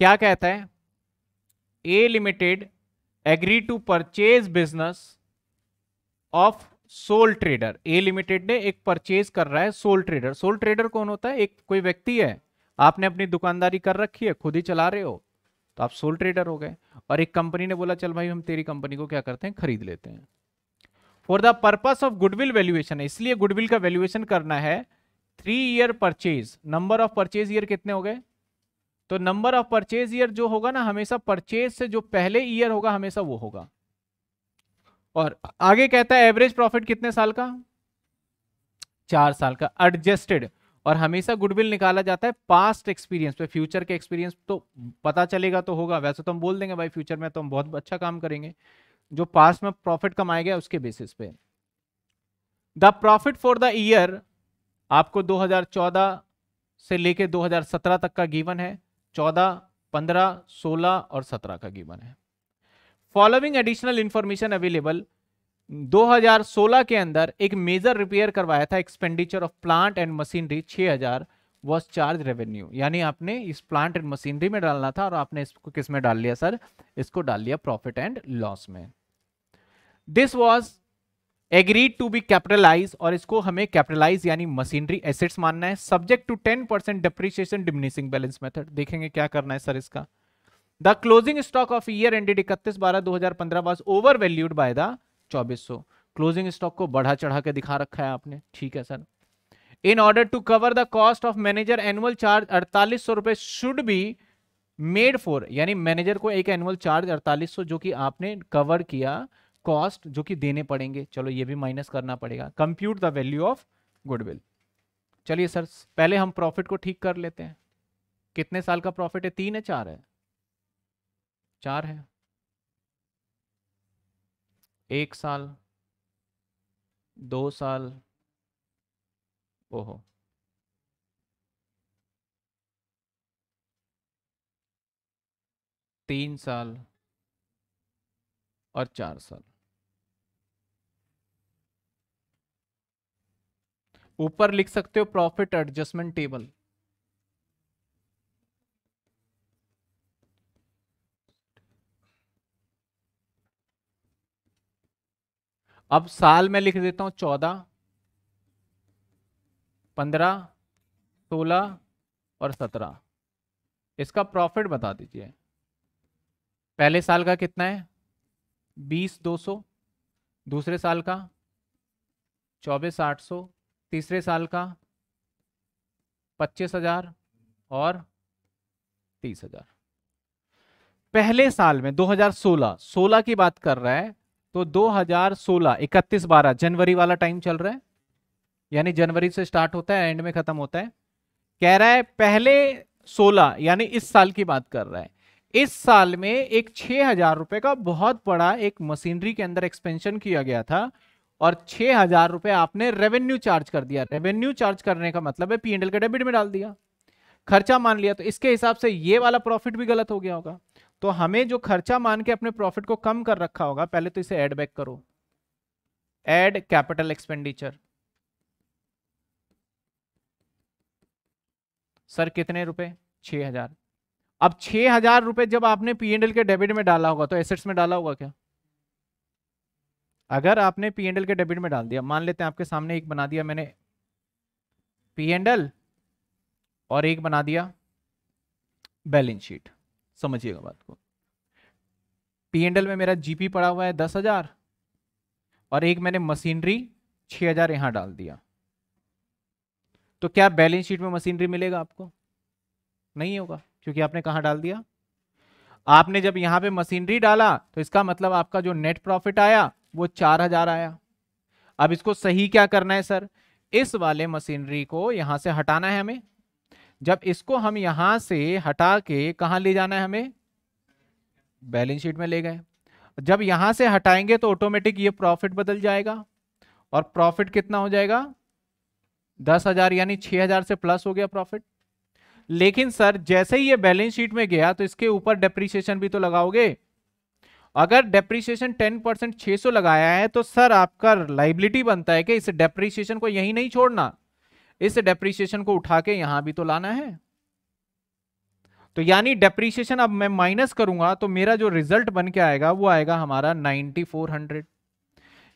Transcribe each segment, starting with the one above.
क्या कहता है? A limited agree to purchase business of sole trader A limited ने एक परचेज कर रहा है सोल ट्रेडर सोल ट्रेडर कौन होता है? एक कोई व्यक्ति है। आपने अपनी दुकानदारी कर रखी है, खुद ही चला रहे हो तो आप सोल ट्रेडर हो गए। और एक कंपनी ने बोला, चल भाई, हम तेरी कंपनी को क्या करते हैं? खरीद लेते हैं. For the purpose of goodwill valuation इसलिए गुडविल का वैल्यूएशन करना है three year purchase number of purchase year कितने हो गए? तो नंबर ऑफ़ परचेज ईयर जो होगा ना, हमेशा परचेज से जो पहले ईयर होगा, हमेशा वो होगा। और आगे कहता है एवरेज प्रॉफिट कितने साल का? चार साल का। एडजस्टेड और हमेशा गुडविल निकाला जाता है पास्ट एक्सपीरियंस पे। फ्यूचर के एक्सपीरियंस तो पता चलेगा तो होगा। वैसे तो हम बोल देंगे भाई फ्यूचर में तो हम बहुत अच्छा काम करेंगे। जो पास्ट में प्रॉफिट कमाया गया, उसके बेसिस पे। The profit for the year आपको 2014 से लेके 2017 तक का गिवन है। 14, 15, 16 और 17 का गिवन है। फॉलोइंग एडिशनल इंफॉर्मेशन अवेलेबल 2016 के अंदर एक मेजर रिपेयर करवाया था expenditure of plant and machinery 6000 हज़ार वॉज़ चार्ज रेवेन्यू यानी आपने इस प्लांट एंड मशीनरी में डालना था और आपने इसको किसमें डाल लिया सर? इसको डाल लिया प्रॉफिट एंड लॉस में। This was agreed to be capitalise और इसको हमें कैपिटलाइज यानी मशीनरी एसेट्स मानना है। Subject to ten percent depreciation diminishing balance method देखेंगे क्या करना है सर इसका। The closing stock of year ended इकतीस बारह दो हज़ार पंद्रह was over valued by the चौबीस सौ। क्लोजिंग स्टॉक को बढ़ा चढ़ा के दिखा रखा है आपने। ठीक है sir. In order to cover the cost of manager annual charge अड़तालीस सौ रुपए शुड बी मेड फॉर यानी मैनेजर को एक एनुअल चार्ज अड़तालीस सौ जो कि आपने कवर किया कॉस्ट जो कि देने पड़ेंगे। चलो ये भी माइनस करना पड़ेगा। Compute the value of goodwill. चलिए सर, पहले हम प्रॉफिट को ठीक कर लेते हैं। कितने साल का प्रॉफिट है? तीन है, चार है? चार है। एक साल, दो साल, ओहो। तीन साल और चार साल। ऊपर लिख सकते हो प्रॉफिट एडजस्टमेंट टेबल अब साल में लिख देता हूँ चौदह, पंद्रह, सोलह और सत्रह। इसका प्रॉफिट बता दीजिए। पहले साल का कितना है? बीस दो सौ, दूसरे साल का चौबीस आठ सौ तीसरे साल का पच्चीस हज़ार और तीस हज़ार। पहले साल में 2016 16 की बात कर रहा है तो 2016 इकतीस बारह, जनवरी वाला टाइम चल रहा है। यानी जनवरी से स्टार्ट होता है एंड में खत्म होता है। कह रहा है, पहले 16 यानी इस साल की बात कर रहा है। इस साल में एक छह हज़ार रुपए का बहुत बड़ा एक मशीनरी के अंदर एक्सपेंशन किया गया था। और छह हज़ार रुपए आपने रेवेन्यू चार्ज कर दिया। रेवेन्यू चार्ज करने का मतलब है पीएनएल के डेबिट में डाल दिया। खर्चा मान लिया तो इसके हिसाब से ये वाला प्रॉफिट भी गलत हो गया होगा। तो हमें जो खर्चा मान के अपने प्रॉफिट को कम कर रखा होगा, पहले तो इसे एड बैक करो। एड कैपिटल एक्सपेंडिचर सर कितने रुपए? छह हज़ार। अब छह हज़ार रुपए जब आपने पीएनएल के डेबिट में डाला होगा तो एसेट्स में डाला होगा क्या? अगर आपने पीएनएल के डेबिट में डाल दिया, मान लेते हैं आपके सामने एक बना दिया मैंने पीएनएल और एक बना दिया बैलेंस शीट समझिएगा बात को। पीएनएल में मेरा जीपी पड़ा हुआ है दस हज़ार और एक मैंने मशीनरी छह हज़ार यहाँ डाल दिया। तो क्या बैलेंस शीट में मशीनरी मिलेगा आपको? नहीं होगा, क्योंकि आपने कहा डाल दिया? आपने जब यहाँ पे मशीनरी डाला तो इसका मतलब आपका जो नेट प्रॉफिट आया वो चार हज़ार आया। अब इसको सही क्या करना है, सर? इस वाले मशीनरी को यहाँ से हटाना है हमें। जब इसको हम यहाँ से हटा के कहा ले जाना है हमें? बैलेंस शीट में ले गए। जब यहाँ से हटाएँगे तो ऑटोमेटिक ये प्रॉफिट बदल जाएगा और प्रॉफिट कितना हो जाएगा? दस हज़ार यानी छह हज़ार से प्लस हो गया प्रॉफिट। लेकिन सर, जैसे ही ये बैलेंस शीट में गया तो इसके ऊपर डेप्रीशिएशन भी तो लगाओगे। अगर डेप्रीशिएशन टेन परसेंट छह सौ लगाया है तो सर आपका लाइबिलिटी बनता है कि इस डेप्रीशिएशन को यही नहीं छोड़ना। इस डेप्रीशिएशन को उठा के यहाँ भी तो लाना है। तो यानी डेप्रीशिएशन अब मैं माइनस करूँगा तो मेरा जो रिज़ल्ट बन के आएगा, वो आएगा हमारा 9400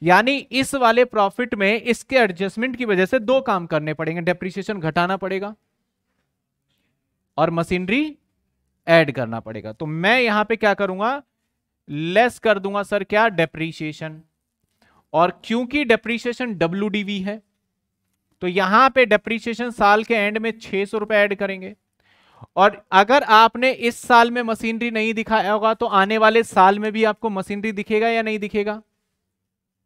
यानी इस वाले प्रॉफिट में इसके एडजस्टमेंट की वजह से दो काम करने पड़ेंगे डेप्रीशिएशन घटाना पड़ेगा और मशीनरी ऐड करना पड़ेगा। तो मैं यहाँ पे क्या करूँगा लेस कर दूँगा सर क्या? डेप्रीशिएशन और क्योंकि डेप्रीशिएशन डब्ल्यू है तो यहाँ पे डेप्रीशिएशन साल के एंड में छह सौ रुपए ऐड करेंगे। और अगर आपने इस साल में मशीनरी नहीं दिखाया होगा तो आने वाले साल में भी आपको मशीनरी दिखेगा या नहीं दिखेगा?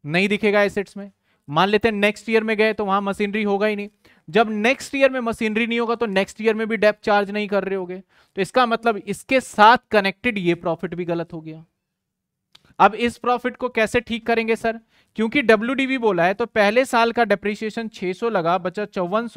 नहीं दिखेगा एसेट्स में। मान लेते हैं नेक्स्ट ईयर में गए तो वहाँ मशीनरी होगा ही नहीं। जब नेक्स्ट ईयर में मशीनरी नहीं होगा तो नेक्स्ट ईयर में भी डेप चार्ज नहीं कर रहे होगे। तो इसका मतलब इसके साथ कनेक्टेड ये प्रॉफिट भी गलत हो गया। अब इस प्रॉफिट को कैसे ठीक करेंगे, सर? क्योंकि डब्ल्यू बोला है तो पहले साल का डेप्रीशिएशन 600 लगा, बचा चौवन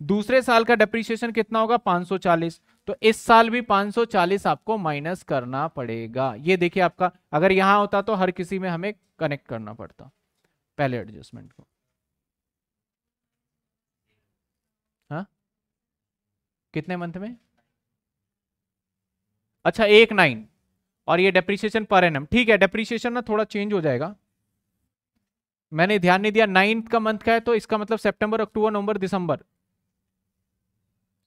दूसरे साल का डेप्रीशिएशन कितना होगा? 540 तो इस साल भी 540 आपको माइनस करना पड़ेगा। ये देखिए आपका, अगर यहाँ होता तो हर किसी में हमें कनेक्ट करना पड़ता, पहले एडजस्टमेंट को। हाँ? कितने मंथ में? अच्छा एक नाइन और ये डेप्रीशिएशन पर एनम ठीक है डेप्रीशिएशन ना थोड़ा चेंज हो जाएगा। मैंने ध्यान नहीं दिया नाइन्थ का मंथ का है तो इसका मतलब सितंबर अक्टूबर नवंबर दिसंबर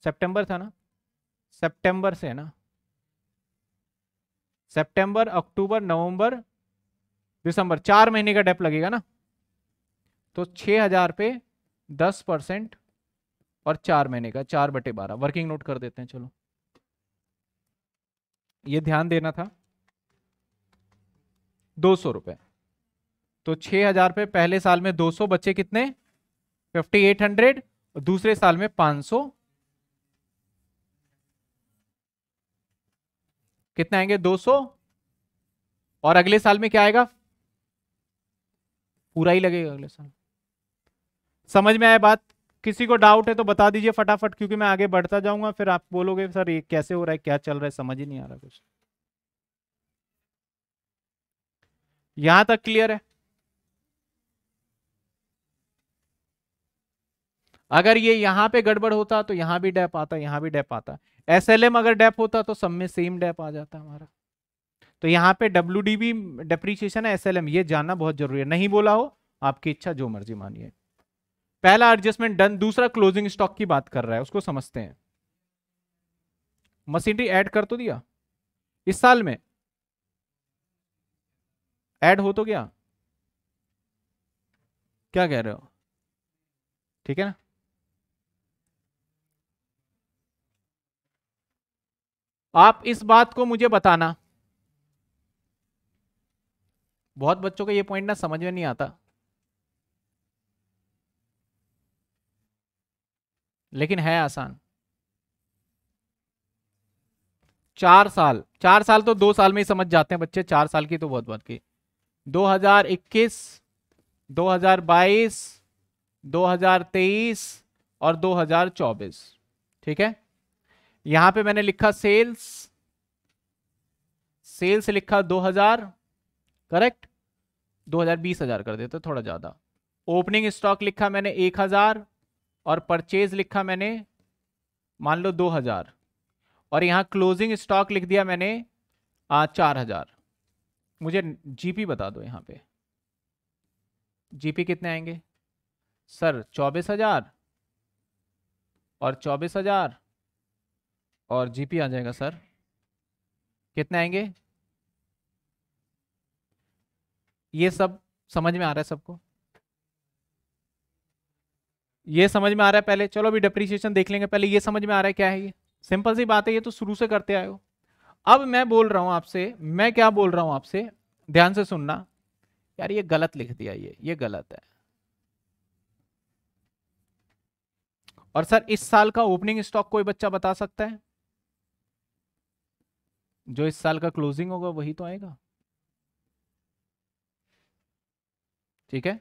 सितंबर था ना? सितंबर से है ना? सितंबर अक्टूबर नवंबर दिसंबर चार महीने का डेप लगेगा ना? तो छह हज़ार पे दस परसेंट और चार महीने का, चार बटे बारह। वर्किंग नोट कर देते हैं, चलो। ये ध्यान देना था। दो सौ रुपए। तो छह हज़ार पे पहले साल में दो सौ बच्चे कितने? फिफ्टी एट हंड्रेड दूसरे साल में पाँच सौ। कितने आएँगे? 200 और अगले साल में क्या आएगा? पूरा ही लगेगा अगले साल। समझ में आया बात? किसी को डाउट है तो बता दीजिए फटाफट, क्योंकि मैं आगे बढ़ता जाऊँगा, फिर आप बोलोगे, सर, ये कैसे हो रहा है? क्या चल रहा है? समझ ही नहीं आ रहा कुछ। यहाँ तक क्लियर है? अगर ये यहाँ पे गड़बड़ होता तो यहाँ भी डेप आता, यहाँ भी डेप आता। एसएलएम अगर डेप होता तो सब में सेम डेप आ जाता हमारा। तो यहाँ पे डब्ल्यू डी बी डेप्रीशिएशन है एसएलएम ये जानना बहुत ज़रूरी है। नहीं बोला हो, आपकी इच्छा, जो मर्ज़ी मानिए। पहला एडजस्टमेंट डन दूसरा क्लोजिंग स्टॉक की बात कर रहा है, उसको समझते हैं। मशीनरी ऐड कर तो दिया। इस साल में ऐड हो तो क्या? क्या कह रहे हो? ठीक है ना? आप इस बात को मुझे बताना। बहुत बच्चों का ये पॉइंट ना समझ में नहीं आता। लेकिन है आसान। चार साल। चार साल तो दो साल में ही समझ जाते हैं बच्चे। चार साल की तो बहुत बात की। 2021 2022 2023 और 2024 ठीक है? यहाँ पे मैंने लिखा सेल्स सेल्स लिखा 2000 करेक्ट 2000 बीस हज़ार कर देते, थोड़ा ज़्यादा। ओपनिंग स्टॉक लिखा मैंने 1000 और परचेज लिखा मैंने, मान लो 2000 और यहाँ क्लोजिंग स्टॉक लिख दिया मैंने चार हज़ार। मुझे जीपी बता दो यहाँ पे। जीपी कितने आएँगे? सर, चौबीस हज़ार। और चौबीस हज़ार। और जीपी आ जाएगा, सर। कितने आएँगे? ये सब समझ में आ रहा है सबको? ये समझ में आ रहा है पहले। चलो अभी डिप्रिसिएशन देख लेंगे। पहले ये समझ में आ रहा है क्या है ये? सिंपल सी बात है, ये तो शुरू से करते आए हो। अब मैं बोल रहा हूँ आपसे, मैं क्या बोल रहा हूँ आपसे? ध्यान से सुनना। यार, ये गलत लिख दिया ये ये गलत है। और सर, इस साल का ओपनिंग स्टॉक कोई बच्चा बता सकता है? जो इस साल का क्लोजिंग होगा, वही तो आएगा। ठीक है?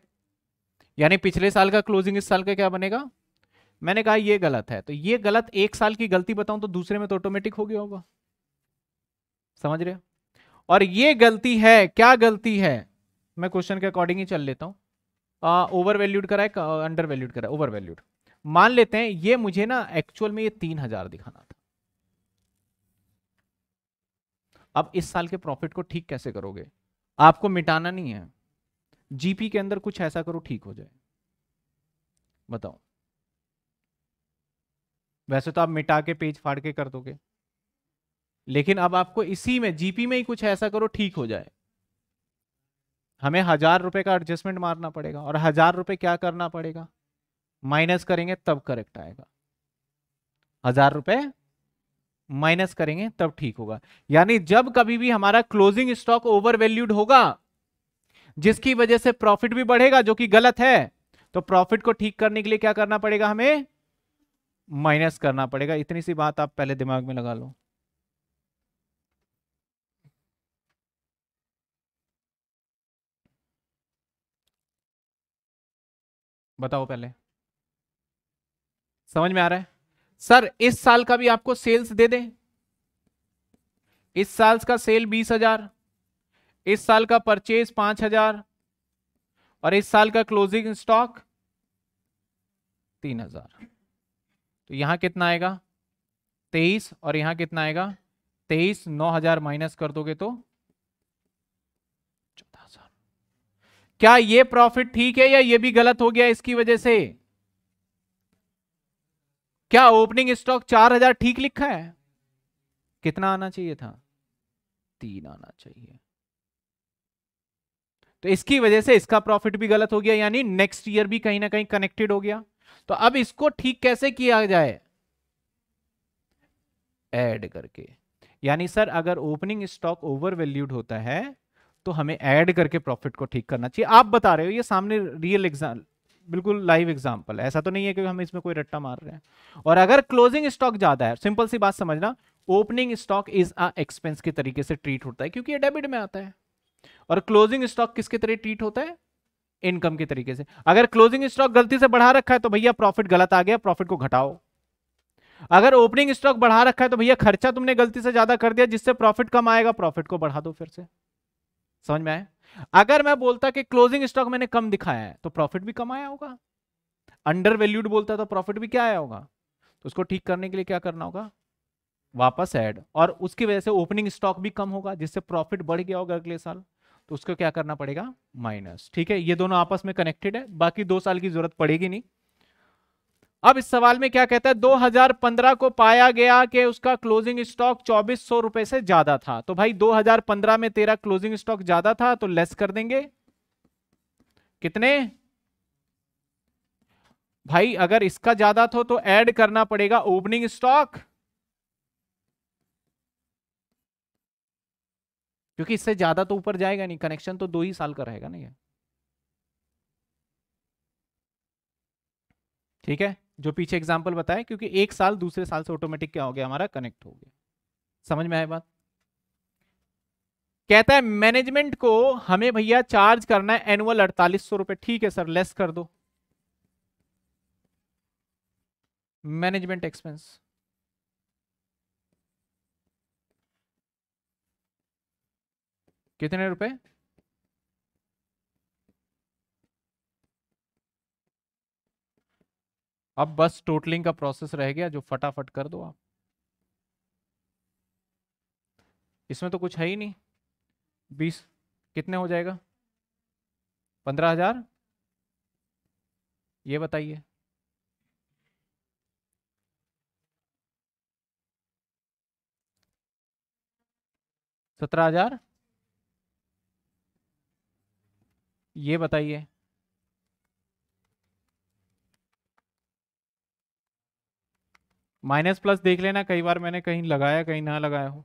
यानी पिछले साल का क्लोजिंग, इस साल का क्या बनेगा? मैंने कहा ये गलत है। तो ये गलत एक साल की गलती बताऊँ तो दूसरे में तो ऑटोमेटिक हो गया होगा। समझ रहे हो? और ये गलती है, क्या गलती है? मैं क्वेश्चन के अकॉर्डिंग ही चल लेता हूँ। ओवर वैल्यूड करा है अंडर वैल्यूड करा ओवर वैल्यूड मान लेते हैं, ये मुझे ना एक्चुअल में ये तीन हज़ार दिखाना था। अब इस साल के प्रॉफिट को ठीक कैसे करोगे? आपको मिटाना नहीं है। जीपी के अंदर कुछ ऐसा करो, ठीक हो जाए। बताओ। वैसे तो आप मिटा के, पेज फाड़ के कर दोगे। लेकिन अब आपको इसी में, जीपी में ही कुछ ऐसा करो, ठीक हो जाए। हमें हज़ार रुपए का एडजस्टमेंट मारना पड़ेगा और हज़ार रुपए क्या करना पड़ेगा? माइनस करेंगे, तब करेक्ट आएगा। हज़ार रुपए माइनस करेंगे, तब ठीक होगा। यानी जब कभी भी हमारा क्लोजिंग स्टॉक ओवर वैल्यूड होगा, जिसकी वजह से प्रॉफिट भी बढ़ेगा, जो कि गलत है तो प्रॉफिट को ठीक करने के लिए क्या करना पड़ेगा हमें? माइनस करना पड़ेगा। इतनी सी बात आप पहले दिमाग में लगा लो। बताओ पहले। समझ में आ रहा है? सर, इस साल का भी आपको सेल्स दे दें। इस साल का सेल बीस हज़ार, इस साल का परचेज पाँच हज़ार, और इस साल का क्लोजिंग स्टॉक तीन हज़ार। तो यहाँ कितना आएगा? तेईस, और यहाँ कितना आएगा? तेईस, नौ हज़ार माइनस कर दोगे तो चौदह हज़ार क्या ये प्रॉफिट ठीक है या ये भी गलत हो गया इसकी वजह से? क्या ओपनिंग स्टॉक चार हज़ार ठीक लिखा है? कितना आना चाहिए था? तीन आना चाहिए। तो इसकी वजह से इसका प्रॉफिट भी गलत हो गया, यानी नेक्स्ट ईयर भी कहीं ना कहीं कनेक्टेड हो गया। तो अब इसको ठीक कैसे किया जाए? ऐड करके। यानी सर, अगर ओपनिंग स्टॉक ओवर वैल्यूड होता है तो हमें ऐड करके प्रॉफिट को ठीक करना चाहिए। आप बता रहे हो, ये सामने रियल एग्ज़ाम बिल्कुल लाइव एग्ज़ाम्पल ऐसा तो नहीं है कि हम इसमें कोई रट्टा मार रहे हैं। और अगर क्लोजिंग स्टॉक ज़्यादा है सिंपल सी बात समझना opening stock is a expense के तरीके से ट्रीट होता है, क्योंकि ये डेबिट में आता है। और क्लोजिंग स्टॉक किसके तरह ट्रीट होता है? इनकम के तरीके से। अगर क्लोजिंग स्टॉक गलती से बढ़ा रखा है तो भैया प्रॉफिट गलत आ गया प्रॉफिट को घटाओ। अगर ओपनिंग स्टॉक बढ़ा रखा है तो भैया खर्चा तुमने गलती से ज़्यादा कर दिया, जिससे प्रॉफिट कम आएगा प्रॉफिट को बढ़ा दो फिर से। समझ में आए अगर मैं बोलता कि क्लोजिंग स्टॉक मैंने कम दिखाया है तो प्रॉफिट भी कम आया होगा। अंडर वैल्यूड बोलता तो प्रॉफिट भी क्या आया होगा? तो उसको ठीक करने के लिए क्या करना होगा? वापस ऐड और उसकी वजह से ओपनिंग स्टॉक भी कम होगा, जिससे प्रॉफिट बढ़ गया होगा अगले साल तो उसको क्या करना पड़ेगा? माइनस ठीक है? ये दोनों आपस में कनेक्टेड है। बाकी दो साल की ज़रूरत पड़ेगी नहीं। अब इस सवाल में क्या कहता है 2015 को पाया गया कि उसका क्लोजिंग स्टॉक चौबीस सौ रुपए से ज़्यादा था। तो भाई 2015 में तेरा क्लोजिंग स्टॉक ज़्यादा था तो लेस कर देंगे। कितने? भाई, अगर इसका ज़्यादा था तो ऐड करना पड़ेगा ओपनिंग स्टॉक क्योंकि इससे ज़्यादा तो ऊपर जाएगा नहीं कनेक्शन तो दो ही साल का रहेगा ना ठीक है? जो पीछे एग्ज़ाम्पल बताए क्योंकि एक साल दूसरे साल से ऑटोमेटिक क्या हो गया, हमारा कनेक्ट हो गया। समझ में आए बात? कहता है मैनेजमेंट को हमें भैया चार्ज करना है एनुअल अड़तालीस सौ रुपए। ठीक है सर लेस कर दो। मैनेजमेंट एक्सपेंस कितने रुपए? अब बस टोटलिंग का प्रोसेस रह गया, जो फटाफट कर दो आप। इसमें तो कुछ है ही नहीं। बीस कितने हो जाएगा? पंद्रह हज़ार? ये बताइए। सत्रह हज़ार? ये बताइए। माइनस प्लस देख लेना, कई बार मैंने कहीं लगाया, कहीं ना लगाया हो।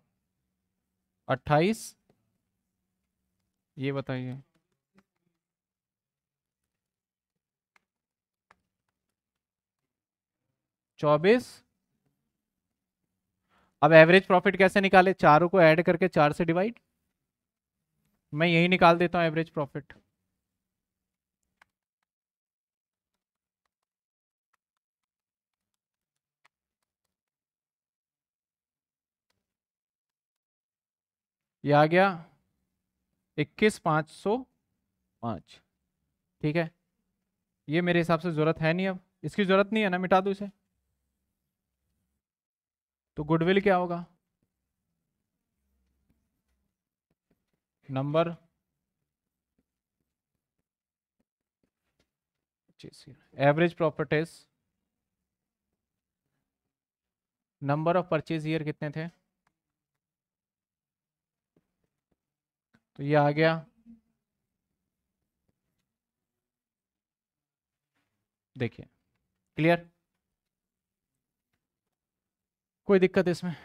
अट्ठाईस? ये बताइए। चौबीस? अब एवरेज प्रॉफिट कैसे निकाले? चारों को ऐड करके चार से डिवाइड मैं यही निकाल देता हूँ एवरेज प्रॉफिट ये आ गया इक्कीस पाँच सौ पाँच। ठीक है? ये मेरे हिसाब से ज़रूरत है नहीं अब। इसकी ज़रूरत नहीं है ना, मिटा दो इसे। तो गुडविल क्या होगा? Number average properties, number of purchase year कितने थे? तो ये आ गया। देखिए क्लियर? कोई दिक्कत इसमें?